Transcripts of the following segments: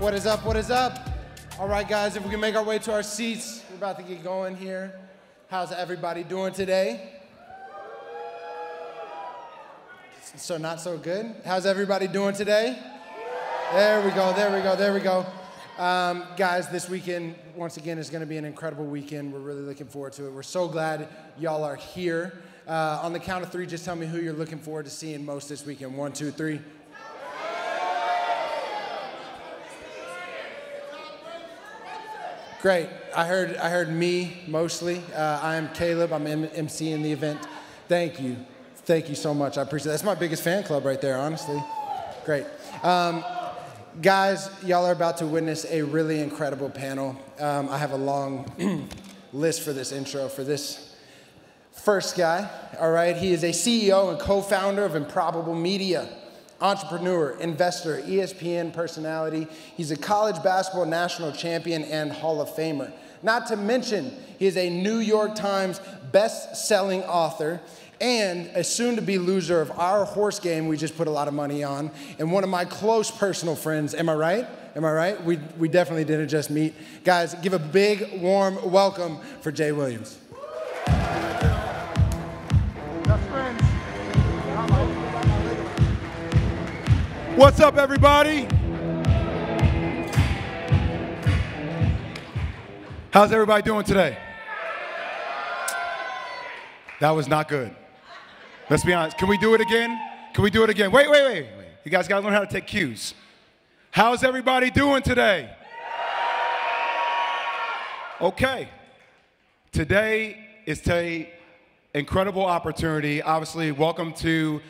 What is up? What is up? All right, guys, if we can make our way to our seats, we're about to get going here. How's everybody doing today? So, not so good. How's everybody doing today? There we go, there we go, there we go. Um, guys, this weekend, once again, is going to be an incredible weekend. We're really looking forward to it. We're so glad y'all are here. Uh, on the count of three, just tell me who you're looking forward to seeing most this weekend. One, two, three. Great. I heard, I heard me mostly. Uh, I am Caleb. I'm M- emceeing the event. Thank you. Thank you so much. I appreciate it. That's my biggest fan club right there, honestly. Great. Um, guys, y'all are about to witness a really incredible panel. Um, I have a long list for this intro for this first guy. All right. He is a CEO and co founder of Improbable Media entrepreneur, investor, ESPN personality. He's a college basketball national champion and Hall of Famer. Not to mention, he is a New York Times best-selling author and a soon-to-be loser of our horse game we just put a lot of money on, and one of my close personal friends. Am I right? Am I right? We, we definitely didn't just meet. Guys, give a big, warm welcome for Jay Williams. What's up, everybody? How's everybody doing today? That was not good. Let's be honest. Can we do it again? Can we do it again? Wait, wait, wait. You guys gotta learn how to take cues. How's everybody doing today? Okay. Today is a incredible opportunity. Obviously, welcome to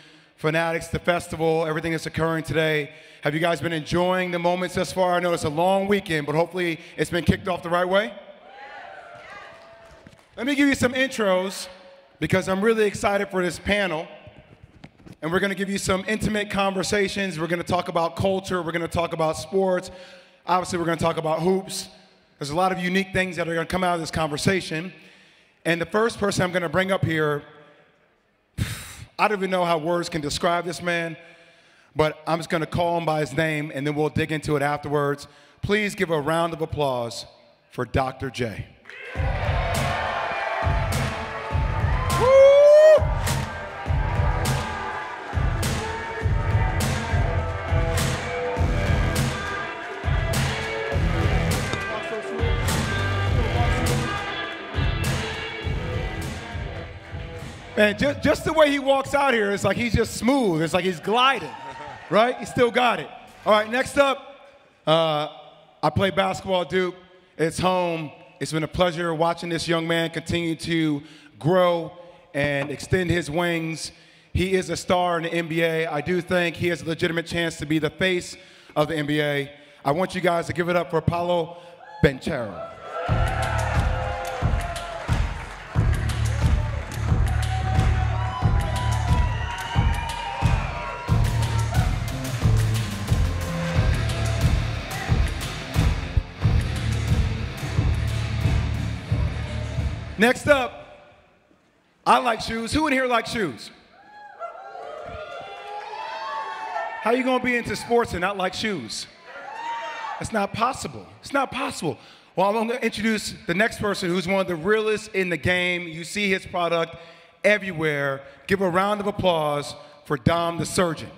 Fanatics, the festival, everything that's occurring today. Have you guys been enjoying the moments thus far? I know it's a long weekend, but hopefully it's been kicked off the right way. Let me give you some intros because I'm really excited for this panel. And we're going to give you some intimate conversations. We're going to talk about culture. We're going to talk about sports. Obviously, we're going to talk about hoops. There's a lot of unique things that are going to come out of this conversation. And the first person I'm going to bring up here I don't even know how words can describe this man, but I'm just going to call him by his name and then we'll dig into it afterwards. Please give a round of applause for Dr. J. Man, just, just the way he walks out here, it's like he's just smooth. It's like he's gliding, right? He still got it. All right, next up, uh, I play basketball Duke. It's home. It's been a pleasure watching this young man continue to grow and extend his wings. He is a star in the NBA. I do think he has a legitimate chance to be the face of the NBA. I want you guys to give it up for Paolo Banchero. Next up, I like shoes. Who in here likes shoes? How you gonna be into sports and not like shoes? It's not possible. It's not possible. Well, I'm gonna introduce the next person who's one of the realest in the game. You see his product everywhere. Give a round of applause for Dom the Surgeon.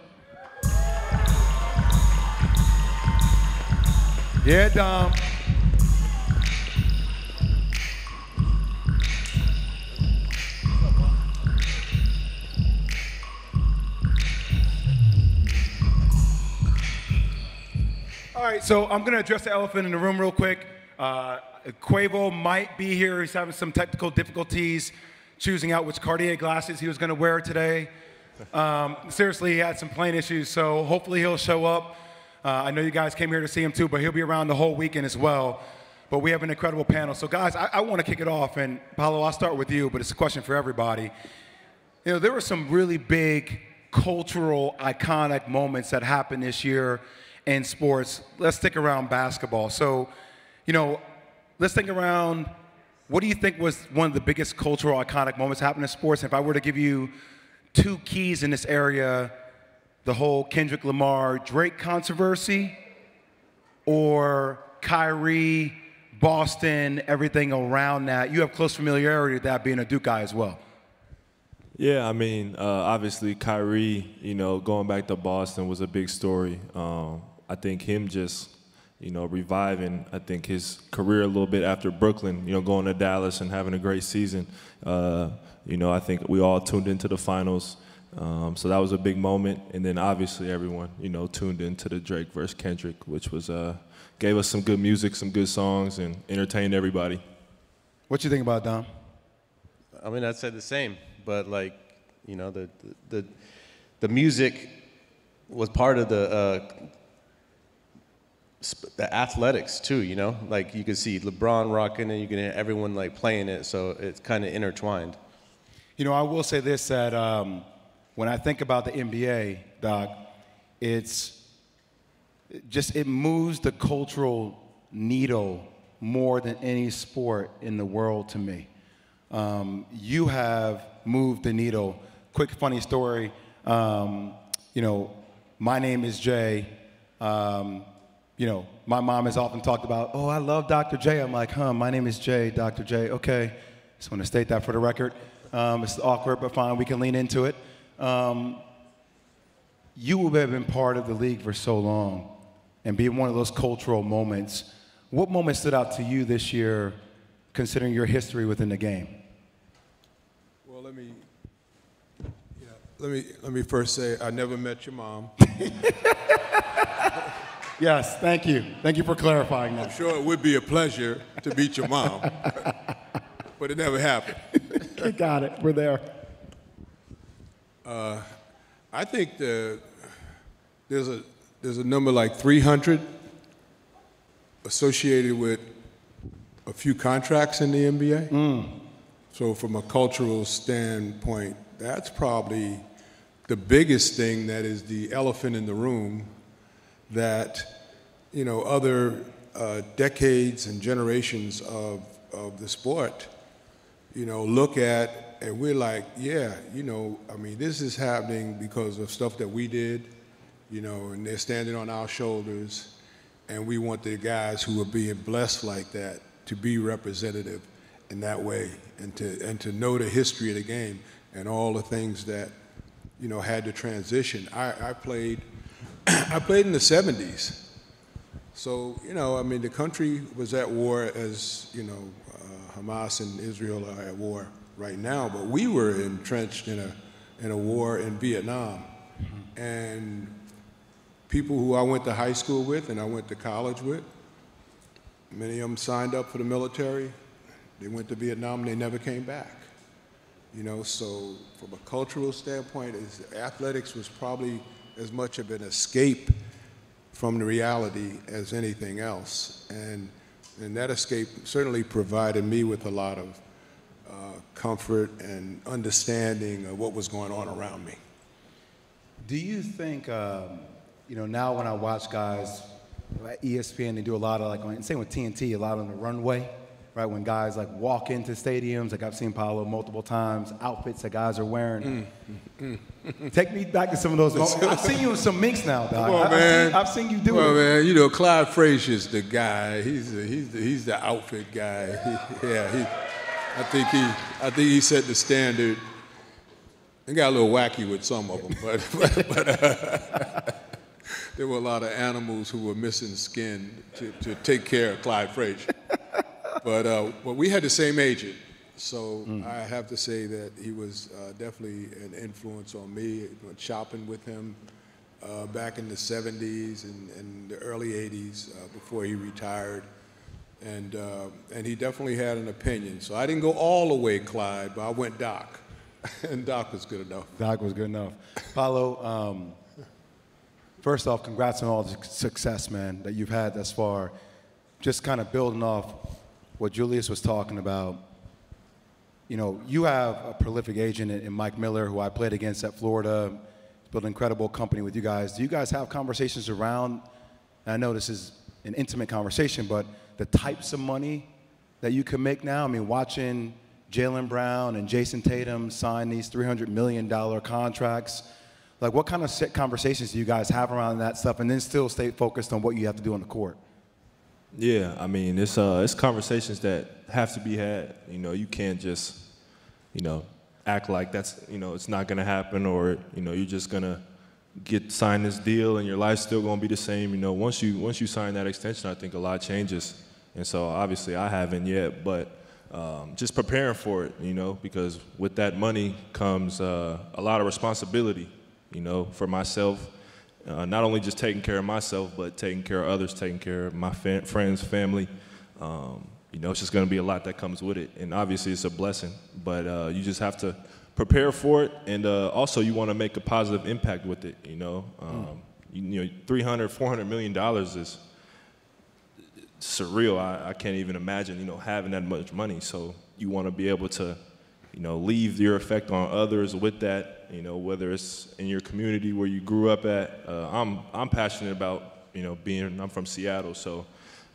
Yeah, Dom. All right, so I'm going to address the elephant in the room real quick. Uh, Quavo might be here. He's having some technical difficulties choosing out which Cartier glasses he was going to wear today. Um, seriously, he had some plane issues, so hopefully he'll show up. Uh, I know you guys came here to see him too, but he'll be around the whole weekend as well. But we have an incredible panel. So, guys, I, I want to kick it off. And Paolo, I'll start with you, but it's a question for everybody. You know, there were some really big cultural, iconic moments that happened this year in sports, let's stick around basketball. So, you know, let's think around what do you think was one of the biggest cultural iconic moments happening in sports? If I were to give you two keys in this area, the whole Kendrick Lamar Drake controversy, or Kyrie, Boston, everything around that? You have close familiarity with that being a Duke guy as well. Yeah, I mean, uh, obviously Kyrie, you know, going back to Boston was a big story. Um, I think him just, you know, reviving, I think his career a little bit after Brooklyn, you know, going to Dallas and having a great season. Uh, you know, I think we all tuned into the finals. Um, so that was a big moment. And then obviously everyone, you know, tuned into the Drake versus Kendrick, which was, uh, gave us some good music, some good songs, and entertained everybody. What you think about Dom? I mean, I'd say the same, but like, you know, the the the music was part of the uh, the athletics too. You know, like you can see LeBron rocking it, you can hear everyone like playing it, so it's kind of intertwined. You know, I will say this that um, when I think about the NBA, Doc, it's just it moves the cultural needle more than any sport in the world to me. Um, you have moved the needle. Quick funny story. Um, you know, my name is Jay. Um, you know, my mom has often talked about, oh, I love Dr. J. I'm like, huh, my name is Jay, Dr. J. Okay, just want to state that for the record. Um, it's awkward, but fine, we can lean into it. Um, you have been part of the league for so long and be one of those cultural moments. What moment stood out to you this year, considering your history within the game? Well, let me, yeah, let me, let me first say I never met your mom. yes, thank you. Thank you for clarifying that. I'm sure it would be a pleasure to meet your mom, but it never happened. Got it. We're there. Uh, I think the, there's a there's a number like 300 associated with a few contracts in the NBA. Mm. So from a cultural standpoint, that's probably the biggest thing that is the elephant in the room that you know other uh, decades and generations of, of the sport you know look at and we're like yeah you know i mean this is happening because of stuff that we did you know, and they're standing on our shoulders, and we want the guys who are being blessed like that to be representative in that way, and to and to know the history of the game and all the things that, you know, had to transition. I, I played, I played in the '70s, so you know, I mean, the country was at war as you know, uh, Hamas and Israel are at war right now, but we were entrenched in a in a war in Vietnam, and people who I went to high school with and I went to college with. Many of them signed up for the military. They went to Vietnam and they never came back. You know, so from a cultural standpoint, athletics was probably as much of an escape from the reality as anything else. And, and that escape certainly provided me with a lot of uh, comfort and understanding of what was going on around me. Do you think um, you know, now when I watch guys at ESPN, they do a lot of like, same with TNT, a lot on the runway, right? When guys like walk into stadiums, like I've seen Paolo multiple times, outfits that guys are wearing. Mm, mm, Take me back to some of those. I've seen you in some minks now, dog. Come on, man. I've seen, I've seen you do Come it. on, man. You know, Clyde Frazier's the guy. He's the, he's the, he's the outfit guy. He, yeah, he, I think he I think he set the standard. He got a little wacky with some of them, but but, but uh, there were a lot of animals who were missing skin to, to take care of Clyde Frazier. But, uh, but we had the same agent, so mm. I have to say that he was uh, definitely an influence on me. Went shopping with him uh, back in the 70s and, and the early 80s uh, before he retired. And, uh, and he definitely had an opinion. So I didn't go all the way Clyde, but I went Doc. and Doc was good enough. Doc was good enough. Paolo, um, First off, congrats on all the success, man, that you've had thus far. Just kind of building off what Julius was talking about. You know, you have a prolific agent in Mike Miller, who I played against at Florida, built an incredible company with you guys. Do you guys have conversations around? I know this is an intimate conversation, but the types of money that you can make now. I mean, watching Jaylen Brown and Jayson Tatum sign these $300 million contracts like, what kind of conversations do you guys have around that stuff, and then still stay focused on what you have to do on the court? Yeah, I mean, it's uh, it's conversations that have to be had. You know, you can't just, you know, act like that's, you know, it's not gonna happen, or you know, you're just gonna get sign this deal and your life's still gonna be the same. You know, once you once you sign that extension, I think a lot changes. And so obviously I haven't yet, but um, just preparing for it. You know, because with that money comes uh, a lot of responsibility. You know, for myself uh, not only just taking care of myself, but taking care of others, taking care of my fa- friends, family. Um, you know, it's just going to be a lot that comes with it, and obviously it's a blessing. But uh, you just have to prepare for it, and uh, also you want to make a positive impact with it. You know, um, mm. you, you, know, 300, 400 million dollars is surreal. I, I can't even imagine, you know, having that much money. So you want to be able to, you know, leave your effect on others with that you know, whether it's in your community where you grew up at. Uh, I'm, I'm passionate about, you know, being, I'm from Seattle, so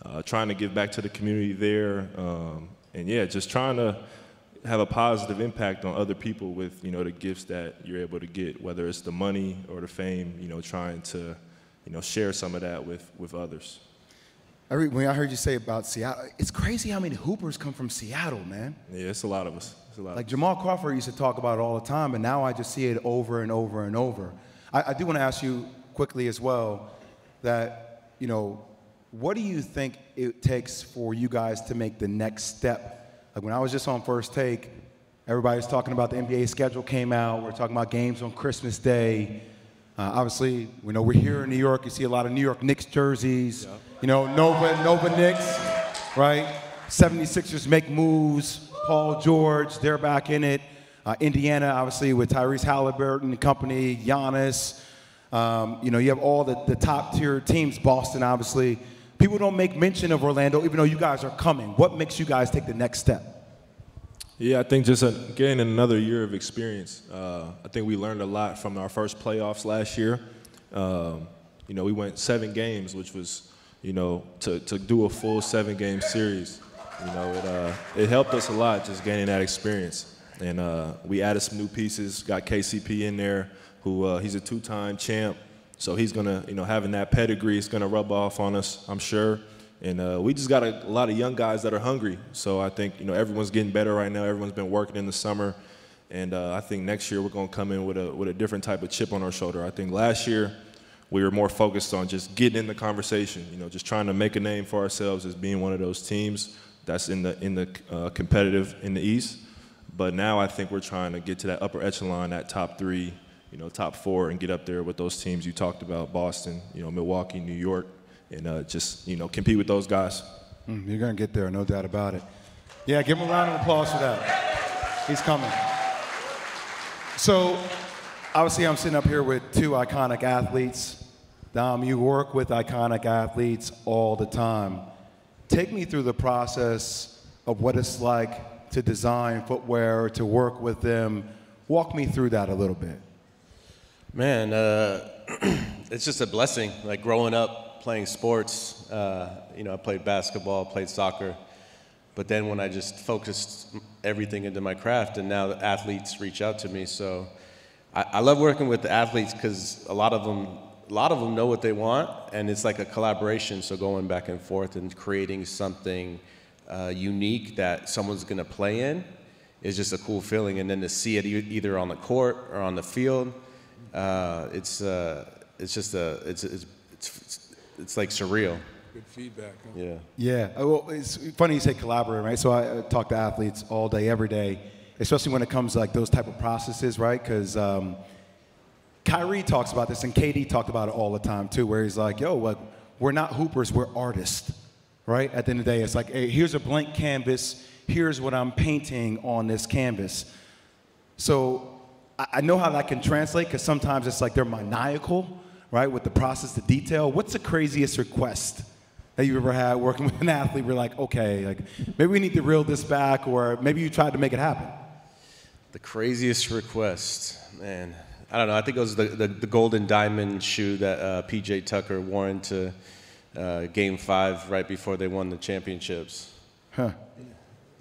uh, trying to give back to the community there. Um, and yeah, just trying to have a positive impact on other people with, you know, the gifts that you're able to get, whether it's the money or the fame, you know, trying to, you know, share some of that with, with others. I re- when I heard you say about Seattle, it's crazy how many Hoopers come from Seattle, man. Yeah, it's a lot of us like Jamal Crawford used to talk about it all the time, and now I just see it over and over and over. I, I do want to ask you quickly as well that, you know, what do you think it takes for you guys to make the next step? Like when I was just on First Take, everybody's talking about the NBA schedule came out. We're talking about games on Christmas Day. Uh, obviously, we know we're here in New York. You see a lot of New York Knicks jerseys. Yeah. You know, Nova, Nova Knicks, right? 76ers make moves. Paul George, they're back in it. Uh, Indiana, obviously, with Tyrese Halliburton and company, Giannis. Um, you know, you have all the, the top tier teams, Boston, obviously. People don't make mention of Orlando, even though you guys are coming. What makes you guys take the next step? Yeah, I think just uh, getting another year of experience. Uh, I think we learned a lot from our first playoffs last year. Um, you know, we went seven games, which was, you know, to, to do a full seven game series. You know, it, uh, it helped us a lot just gaining that experience. And uh, we added some new pieces, got KCP in there, who uh, he's a two-time champ. So he's gonna, you know, having that pedigree is gonna rub off on us, I'm sure. And uh, we just got a, a, lot of young guys that are hungry. So I think, you know, everyone's getting better right now. Everyone's been working in the summer. And uh, I think next year we're gonna come in with a, with a different type of chip on our shoulder. I think last year we were more focused on just getting in the conversation, you know, just trying to make a name for ourselves as being one of those teams that's in the in the uh, competitive in the East. But now I think we're trying to get to that upper echelon, that top three, you know, top four, and get up there with those teams you talked about: Boston, you know, Milwaukee, New York, and uh, just you know compete with those guys. Mm, you're gonna get there, no doubt about it. Yeah, give him a round of applause for that. He's coming. So, obviously, I'm sitting up here with two iconic athletes. Dom, you work with iconic athletes all the time. Take me through the process of what it's like to design footwear, to work with them. Walk me through that a little bit. Man, uh, it's just a blessing. Like growing up playing sports, uh, you know, I played basketball, played soccer, but then when I just focused everything into my craft, and now the athletes reach out to me. So I, I love working with the athletes because a lot of them a lot of them know what they want, and it's like a collaboration. So going back and forth and creating something uh, unique that someone's going to play in is just a cool feeling. And then to see it either on the court or on the field, uh, it's uh, it's just a it's, it's it's it's like surreal. Good feedback. Huh? Yeah. Yeah. Uh, well, it's funny you say collaborate, right? So I talk to athletes all day, every day, especially when it comes to like those type of processes, right? Because um, Kyrie talks about this, and KD talked about it all the time too, where he's like, yo, like, we're not hoopers, we're artists, right? At the end of the day, it's like, hey, here's a blank canvas, here's what I'm painting on this canvas. So I know how that can translate because sometimes it's like they're maniacal, right, with the process, the detail. What's the craziest request that you've ever had working with an athlete We're like, okay, like maybe we need to reel this back, or maybe you tried to make it happen? The craziest request, man. I don't know. I think it was the, the, the golden diamond shoe that uh, PJ Tucker wore into uh, Game Five right before they won the championships. Huh.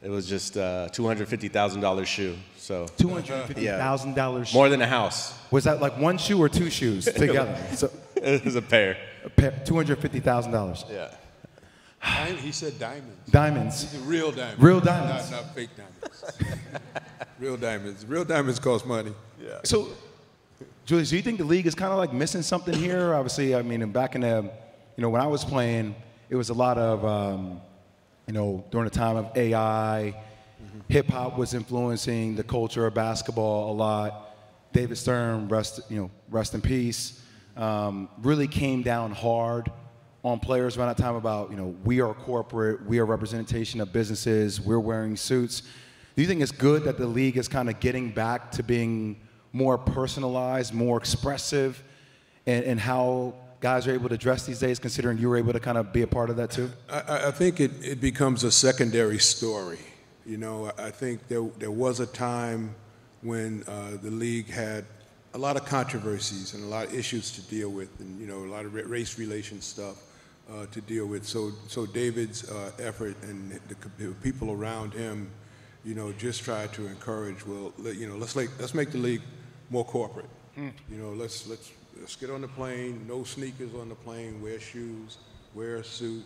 It was just a two hundred fifty thousand dollars shoe. So two hundred fifty thousand yeah. dollars. More than a house. Was that like one shoe or two shoes together? so, it was a pair. A pair. Two hundred fifty thousand dollars. Yeah. Diamond, he said diamonds. Diamonds. Real diamonds. Real diamonds. Not, not fake diamonds. real diamonds. Real diamonds cost money. Yeah. So, Julius, do you think the league is kind of like missing something here? Obviously, I mean, back in the, you know, when I was playing, it was a lot of, um, you know, during the time of AI, hip hop was influencing the culture of basketball a lot. David Stern, rest, you know, rest in peace, um, really came down hard on players around that time about, you know, we are corporate, we are representation of businesses, we're wearing suits. Do you think it's good that the league is kind of getting back to being more personalized, more expressive, and, and how guys are able to dress these days, considering you were able to kind of be a part of that too? I- I, I think it, it becomes a secondary story. You know, I I think there, there was a time when uh, the league had a lot of controversies and a lot of issues to deal with, and you know, a lot of race relation stuff uh, to deal with. So, so David's uh, effort and the, the people around him, you know, just tried to encourage. Well, let, you know, let's like, let's make the league more corporate. You know, let's let's let's get on the plane. No sneakers on the plane. Wear shoes. Wear a suit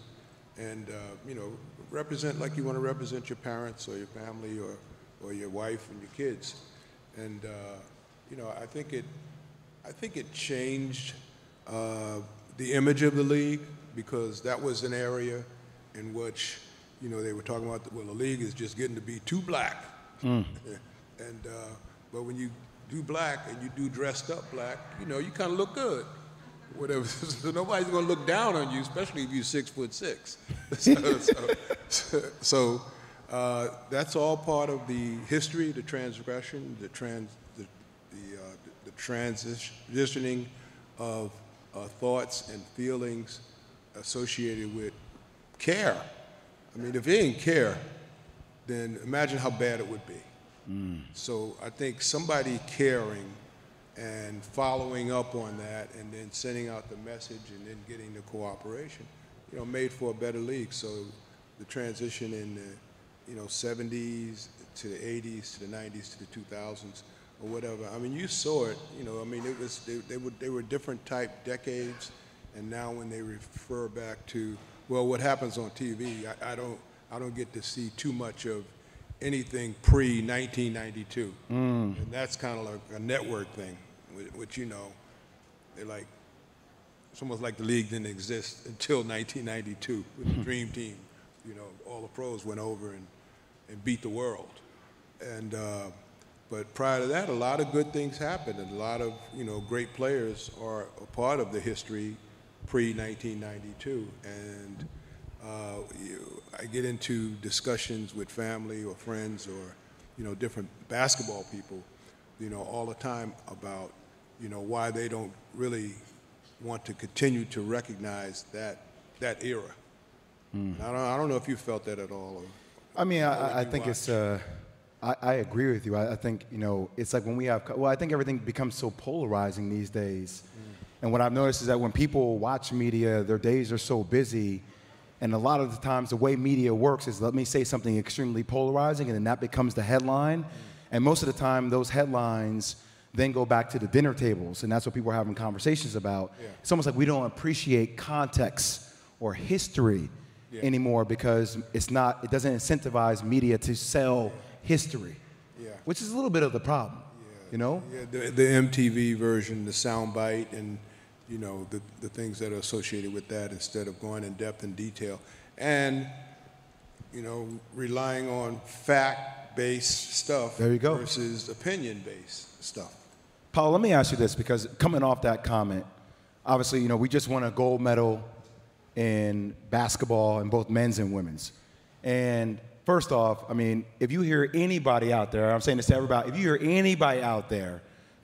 and uh, you know represent like you want to represent your parents or your family or or your wife and your kids and uh, you know I think it I think it changed uh, the image of the league because that was an area in which you know they were talking about well the league is just getting to be too black and uh, but when you do black and you do dressed up black you know you kind of look good whatever. So nobody's going to look down on you, especially if you're six foot six. So, so, so, uh, that's all part of the history, the transgression, the trans, the, the, uh, the transitioning of uh, thoughts and feelings associated with care. I mean, if they didn't care, then imagine how bad it would be. So I think somebody caring and following up on that and then sending out the message and then getting the cooperation, you know, made for a better league. So the transition in the, you know, 70s to the 80s to the 90s to the 2000s or whatever. I mean, you saw it, you know, I mean, it was, they, they, were, they were different type decades. And now when they refer back to, well, what happens on TV, I, I don't, I don't get to see too much of anything pre 1992. And that's kind of like a network thing, which, you know, they're like, it's almost like the league didn't exist until 1992 with the Dream Team. You know, all the pros went over and, and beat the world. And, uh, but prior to that, a lot of good things happened, and a lot of, you know, great players are a part of the history pre 1992. And uh, you, I get into discussions with family or friends or, you know, different basketball people, you know, all the time about, you know, why they don't really want to continue to recognize that, that era. I, don't, I don't know if you felt that at all. Or, I mean, I, I think it's. Uh, I, I agree with you. I, I think you know it's like when we have. Well, I think everything becomes so polarizing these days, and what I've noticed is that when people watch media, their days are so busy, and a lot of the times the way media works is let me say something extremely polarizing, and then that becomes the headline, and most of the time those headlines then go back to the dinner tables, and that's what people are having conversations about. It's almost like we don't appreciate context or history anymore because it's not it doesn't incentivize media to sell history Yeah. which is a little bit of the problem you know? Yeah, the, the MTV version, the soundbite, and you know the, the things that are associated with that, instead of going in depth and detail, and you know relying on fact-based stuff. There you go. Versus opinion-based stuff. paul let me ask you this because coming off that comment obviously you know we just won a gold medal in basketball in both men's and women's and first off i mean if you hear anybody out there i'm saying this to everybody if you hear anybody out there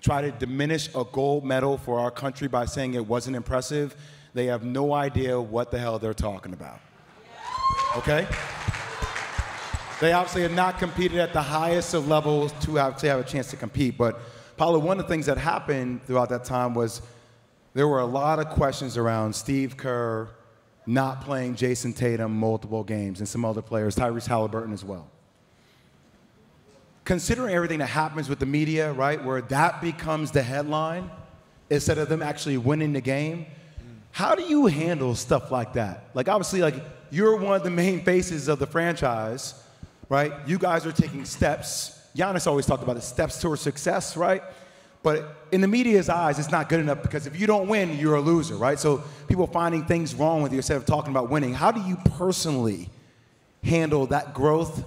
try to diminish a gold medal for our country by saying it wasn't impressive they have no idea what the hell they're talking about okay They obviously have not competed at the highest of levels to to have a chance to compete. But Paolo, one of the things that happened throughout that time was there were a lot of questions around Steve Kerr not playing Jayson Tatum multiple games and some other players, Tyrese Halliburton as well. Considering everything that happens with the media, right, where that becomes the headline instead of them actually winning the game, How do you handle stuff like that? Like obviously, like you're one of the main faces of the franchise, right? You guys are taking steps. Giannis always talked about the steps towards success, right? But in the media's eyes, it's not good enough because if you don't win, you're a loser, right? So people finding things wrong with you instead of talking about winning. How do you personally handle that growth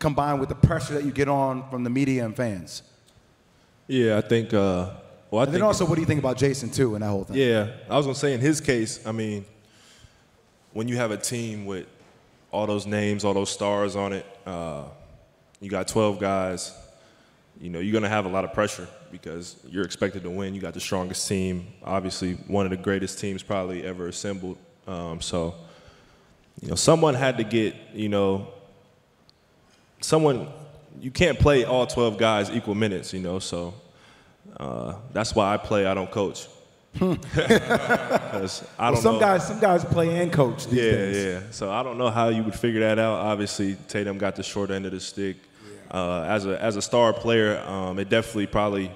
combined with the pressure that you get on from the media and fans? Yeah, I think. Uh, well, I And think then also, what do you think about Jayson too and that whole thing? Yeah, I was gonna say in his case, I mean, when you have a team with all those names, all those stars on it, uh, you got 12 guys. You know, you're gonna have a lot of pressure because you're expected to win. You got the strongest team, obviously one of the greatest teams probably ever assembled. Um, so, you know, someone had to get, you know, someone. You can't play all 12 guys equal minutes, you know. So uh, that's why I play. I don't coach. I Well, some know. guys, some guys play and coach these Yeah, days. yeah. So I don't know how you would figure that out. Obviously, Tatum got the short end of the stick. Uh, as a as a star player, um, it definitely probably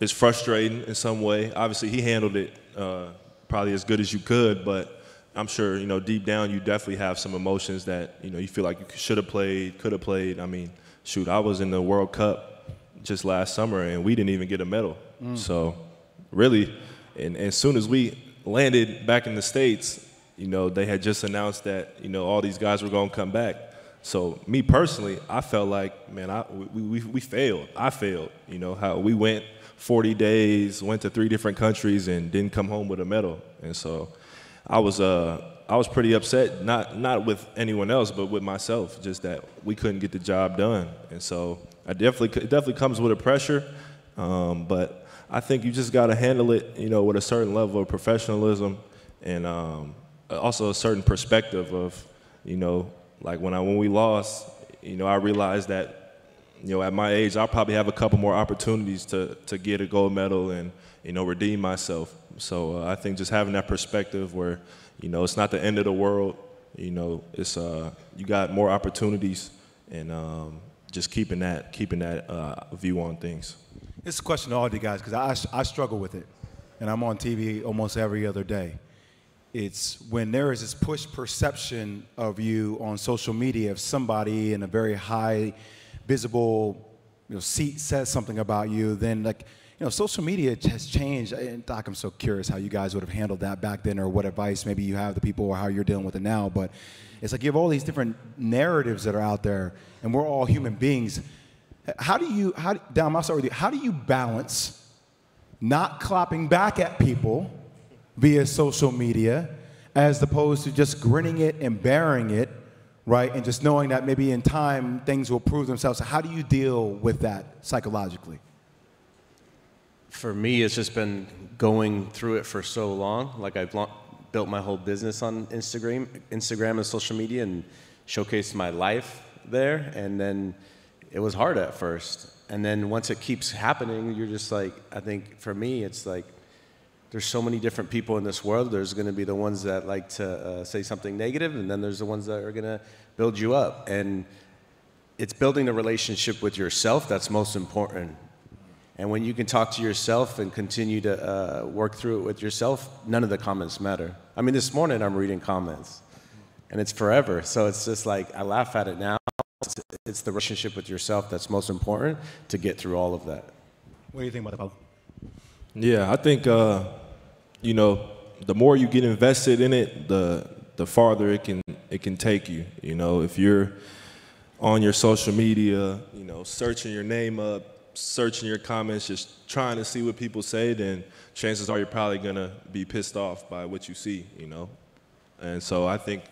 is frustrating in some way. Obviously, he handled it uh, probably as good as you could, but I'm sure you know deep down you definitely have some emotions that you know you feel like you should have played, could have played. I mean, shoot, I was in the World Cup just last summer and we didn't even get a medal. Mm. So really, and, and as soon as we landed back in the states, you know they had just announced that you know all these guys were going to come back. So me personally, I felt like, man, I, we, we, we failed. I failed. You know how we went 40 days, went to three different countries, and didn't come home with a medal. And so I was uh, I was pretty upset, not not with anyone else, but with myself, just that we couldn't get the job done. And so I definitely it definitely comes with a pressure, um, but I think you just got to handle it, you know, with a certain level of professionalism and um, also a certain perspective of, you know, like when I when we lost, you know, I realized that you know, at my age, I'll probably have a couple more opportunities to, to get a gold medal and, you know, redeem myself. So uh, I think just having that perspective where, you know, it's not the end of the world, you know, it's, uh, you got more opportunities and um, just keeping that, keeping that uh, view on things. It's a question to all of you guys because I, I struggle with it, and I'm on TV almost every other day. It's when there is this push perception of you on social media if somebody in a very high, visible, you know, seat says something about you, then like, you know, social media has changed. And Doc, I'm so curious how you guys would have handled that back then, or what advice maybe you have the people, or how you're dealing with it now. But it's like you have all these different narratives that are out there, and we're all human beings. How do you, how, Dom, I'll start with you. How do you balance not clapping back at people via social media as opposed to just grinning it and bearing it, right? And just knowing that maybe in time things will prove themselves. So how do you deal with that psychologically? For me, it's just been going through it for so long. Like I've lo- built my whole business on Instagram, Instagram and social media, and showcased my life there. And then it was hard at first, and then once it keeps happening, you're just like, I think for me, it's like there's so many different people in this world. There's going to be the ones that like to uh, say something negative, and then there's the ones that are going to build you up. And it's building a relationship with yourself that's most important. And when you can talk to yourself and continue to uh, work through it with yourself, none of the comments matter. I mean, this morning I'm reading comments, and it's forever. So it's just like I laugh at it now. It's, it's the relationship with yourself that's most important to get through all of that. What do you think about that, Paolo? Yeah, I think uh, you know the more you get invested in it, the the farther it can it can take you. You know, if you're on your social media, you know, searching your name up, searching your comments, just trying to see what people say, then chances are you're probably gonna be pissed off by what you see. You know, and so I think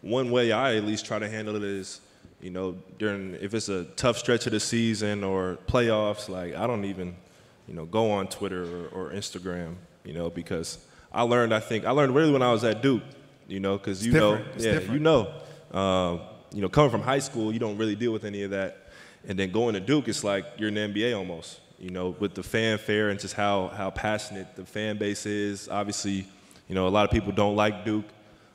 one way I at least try to handle it is, you know, during if it's a tough stretch of the season or playoffs, like I don't even, you know, go on Twitter or, or Instagram, you know, because I learned I think I learned really when I was at Duke, you know, because you know, different. It's yeah, you know, um, you know, coming from high school, you don't really deal with any of that, and then going to Duke, it's like you're in the NBA almost, you know, with the fanfare and just how how passionate the fan base is. Obviously, you know, a lot of people don't like Duke.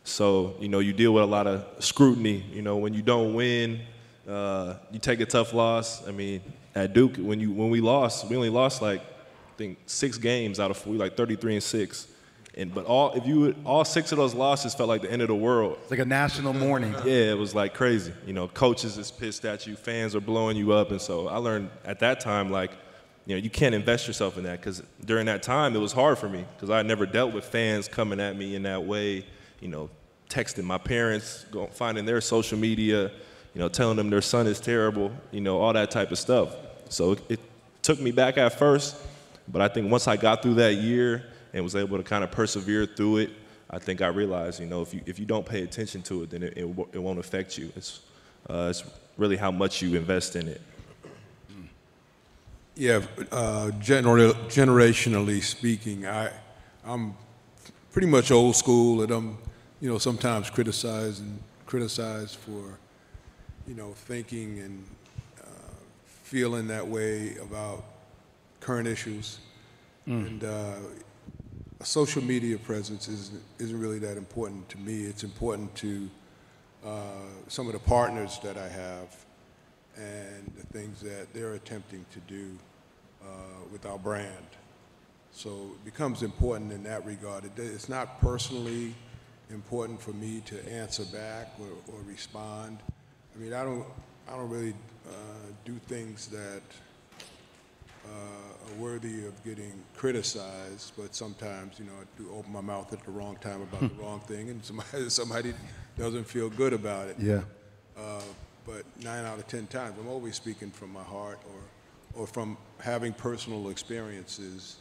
So, you know, you deal with a lot of scrutiny. You know, when you don't win, uh, you take a tough loss. I mean, at Duke, when you when we lost, we only lost like I think six games out of like 33 and six, And but all if you would, all six of those losses felt like the end of the world. It's like a national mourning. Yeah, it was like crazy. You know, coaches is pissed at you, fans are blowing you up, and so I learned at that time like, you know, you can't invest yourself in that because during that time it was hard for me because I had never dealt with fans coming at me in that way. You know, texting my parents, going, finding their social media, you know, telling them their son is terrible, you know, all that type of stuff. So it, it took me back at first, but I think once I got through that year and was able to kind of persevere through it, I think I realized, you know, if you if you don't pay attention to it, then it, it, it won't affect you. It's uh, it's really how much you invest in it. Yeah, uh, gener- generationally speaking, I, I'm pretty much old school, and I'm, you know, sometimes criticized and criticized for, you know, thinking and uh, feeling that way about current issues. And uh, a social media presence isn't, isn't really that important to me. It's important to uh, some of the partners that I have and the things that they're attempting to do uh, with our brand. So it becomes important in that regard. It, it's not personally important for me to answer back or, or respond. I mean, I don't, I don't really uh, do things that uh, worthy of getting criticized, but sometimes, you know, I do open my mouth at the wrong time about the wrong thing, and somebody, somebody doesn't feel good about it. Yeah. Uh, but nine out of ten times, I'm always speaking from my heart or, or from having personal experiences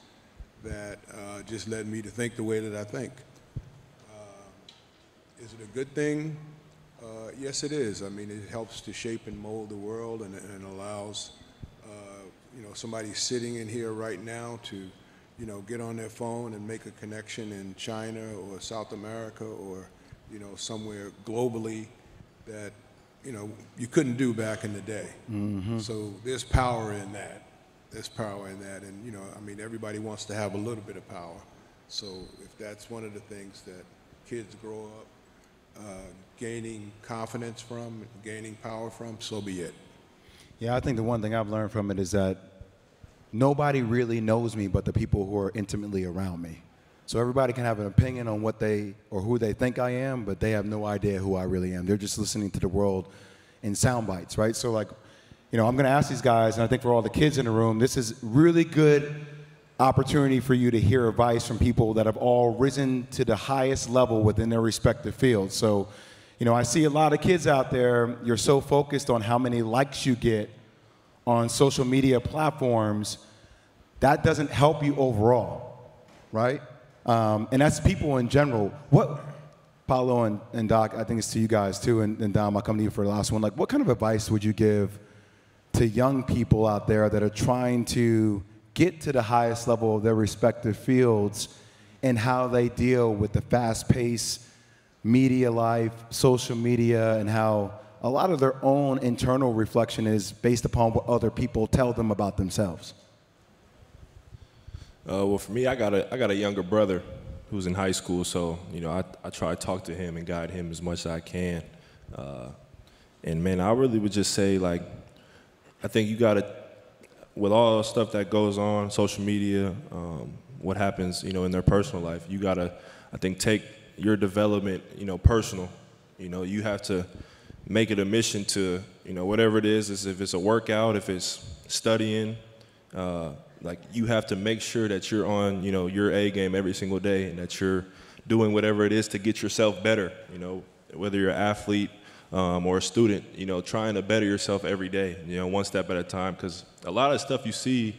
that uh, just led me to think the way that I think. Uh, is it a good thing? Uh, yes, it is. I mean, it helps to shape and mold the world and, and allows, you know, somebody sitting in here right now to, you know, get on their phone and make a connection in China or South America or, you know, somewhere globally that, you know, you couldn't do back in the day. So there's power in that. There's power in that. And, you know, I mean, everybody wants to have a little bit of power. So if that's one of the things that kids grow up uh, gaining confidence from, gaining power from, so be it. Yeah, I think the one thing I've learned from it is that nobody really knows me but the people who are intimately around me. So everybody can have an opinion on what they or who they think I am, but they have no idea who I really am. They're just listening to the world in sound bites, right? So like, you know, I'm going to ask these guys, and I think for all the kids in the room, this is really good opportunity for you to hear advice from people that have all risen to the highest level within their respective fields. So, you know, I see a lot of kids out there, you're so focused on how many likes you get on social media platforms, that doesn't help you overall, right? Um, and that's people in general. What, Paolo and, and Doc, I think it's to you guys too, and, and Dom, I'll come to you for the last one. Like, what kind of advice would you give to young people out there that are trying to get to the highest level of their respective fields and how they deal with the fast paced media life, social media, and how a lot of their own internal reflection is based upon what other people tell them about themselves? Uh, well, for me, I got a I got a younger brother who's in high school, so you know I I try to talk to him and guide him as much as I can. Uh, and man, I really would just say like, I think you gotta, with all the stuff that goes on, social media, um, what happens, you know, in their personal life, you gotta, I think, take your development, you know, personal. You know, you have to make it a mission to, you know, whatever it is, is if it's a workout, if it's studying, uh, like you have to make sure that you're on, you know, your A game every single day and that you're doing whatever it is to get yourself better, you know, whether you're an athlete um, or a student, you know, trying to better yourself every day, you know, one step at a time. Because a lot of stuff you see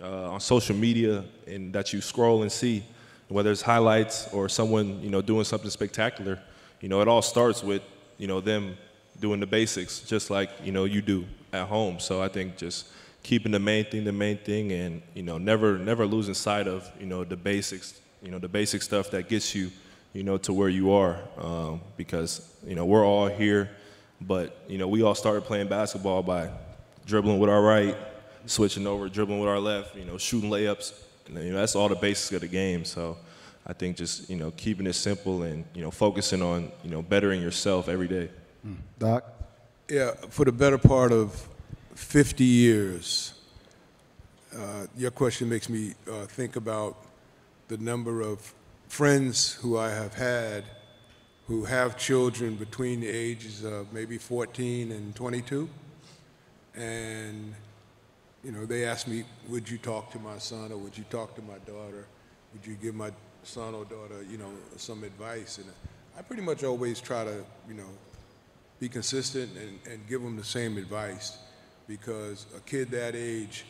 uh, on social media and that you scroll and see, whether it's highlights or someone, you know, doing something spectacular, you know, it all starts with, you know, them doing the basics just like, you know, you do at home. So I think just keeping the main thing the main thing and, you know, never never losing sight of, you know, the basics, you know, the basic stuff that gets you, you know, to where you are. Um, because, you know, we're all here, but, you know, we all started playing basketball by dribbling with our right, switching over, dribbling with our left, you know, shooting layups. And, you know, that's all the basics of the game. So I think just, you know, keeping it simple and, you know, focusing on, you know, bettering yourself every day. Doc? Yeah, for the better part of 50 years, uh, your question makes me uh, think about the number of friends who I have had who have children between the ages of maybe 14 and 22. And, you know, they ask me, would you talk to my son or would you talk to my daughter? Would you give my son or daughter, you know, some advice? And I pretty much always try to, you know, be consistent and, and give them the same advice because a kid that age,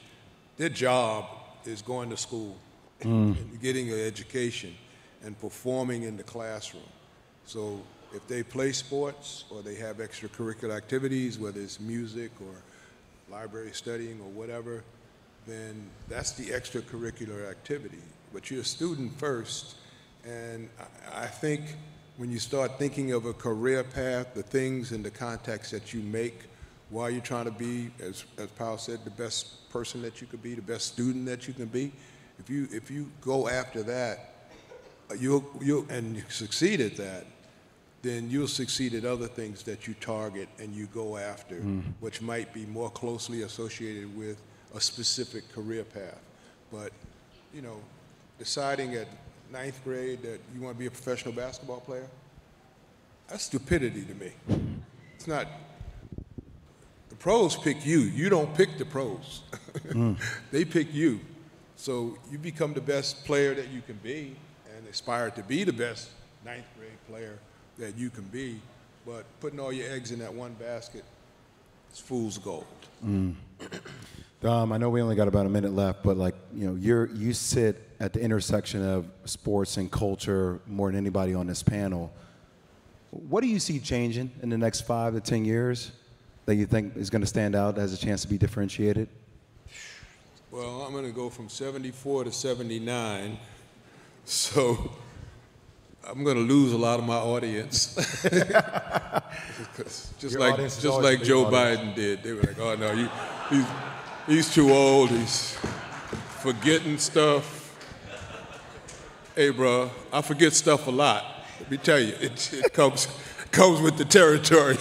their job is going to school mm. and getting an education and performing in the classroom. So if they play sports or they have extracurricular activities, whether it's music or library studying or whatever, then that's the extracurricular activity. But you're a student first, and I, think when you start thinking of a career path, the things and the contacts that you make while you're trying to be, as, as Paolo said, the best person that you could be, the best student that you can be, if you, if you go after that, you'll, you'll, and you succeed at that, then you'll succeed at other things that you target and you go after, hmm. which might be more closely associated with a specific career path. But, you know, deciding at ninth grade that you want to be a professional basketball player, that's stupidity to me. It's not, the pros pick you. You don't pick the pros. Hmm. they pick you. So you become the best player that you can be and aspire to be the best ninth grade player that you can be. But putting all your eggs in that one basket is fool's gold. Dom, I know we only got about a minute left, but like you know, you're you sit at the intersection of sports and culture more than anybody on this panel. What do you see changing in the next five to ten years that you think is going to stand out, as a chance to be differentiated? Well, I'm going to go from 74 to 79. So I'm going to lose a lot of my audience. 'Cause just Your like audience just like Joe audience. Biden did. They were like, "Oh no, you, he's he's too old. He's forgetting stuff." Hey, bro, I forget stuff a lot. Let me tell you, it, it comes comes with the territory.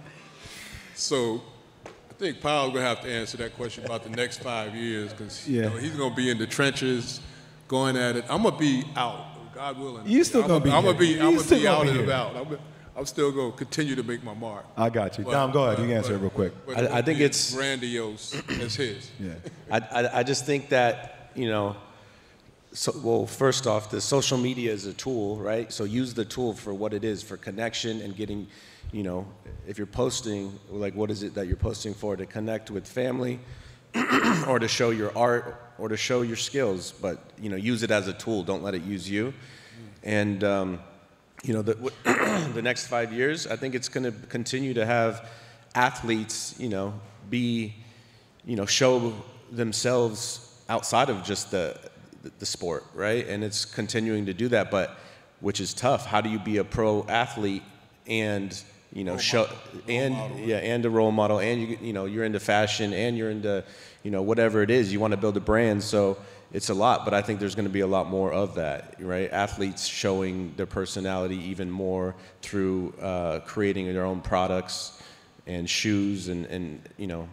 so I think Paolo's gonna have to answer that question about the next five years because Yeah. you know, he's gonna be in the trenches, going at it. I'm gonna be out, God willing. You still I'm gonna be I'm gonna be. You I'm gonna still be gonna out and about. I'm, I'm still gonna continue to make my mark. I got you. But- Dom, go ahead. You can answer it real quick. but I- I think it's- as grandiose as his. Yeah. I, I, I just think that, you know, so, well, first off, the social media is a tool, right? So use the tool for what it is, for connection and getting, you know, if you're posting, like, what is it that you're posting for? To connect with family or to show your art or to show your skills. But, you know, use it as a tool. Don't let it use you. And, um, you know, the, the next five years, I think it's going to continue to have athletes, you know, be, you know, show themselves outside of just the, the, the sport, right? And it's continuing to do that, but which is tough. How do you be a pro athlete and, you know, show, and, yeah, and a role model, and you, you know, you're into fashion and you're into, you know, whatever it is, you want to build a brand. So, it's a lot, but I think there's going to be a lot more of that, right? Athletes showing their personality even more through uh, creating their own products and shoes, and, and you know,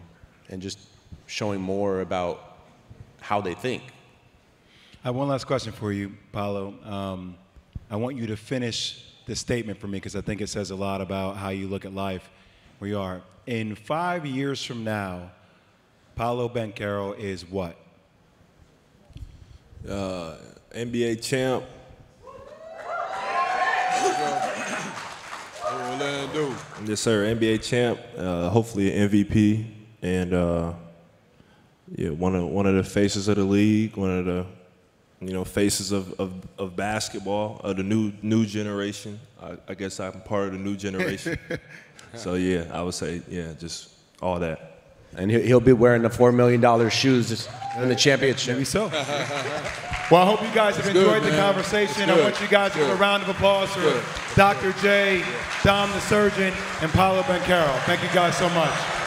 and just showing more about how they think. I have one last question for you, Paolo. Um, I want you to finish the statement for me because I think it says a lot about how you look at life. We are in five years from now. Paolo Banchero is what? Uh, NBA champ, Orlando. yes sir, NBA champ. Uh, hopefully an MVP, and uh, yeah, one of one of the faces of the league, one of the you know faces of, of, of basketball of the new new generation. I, I guess I'm part of the new generation. so yeah, I would say yeah, just all that. And he- he'll be wearing the $4 million shoes in the championship. Maybe so. well, I hope you guys have good, enjoyed the conversation. I want you guys to give a round of applause for Dr. J, Dom the surgeon, and Paolo Banchero. Thank you guys so much.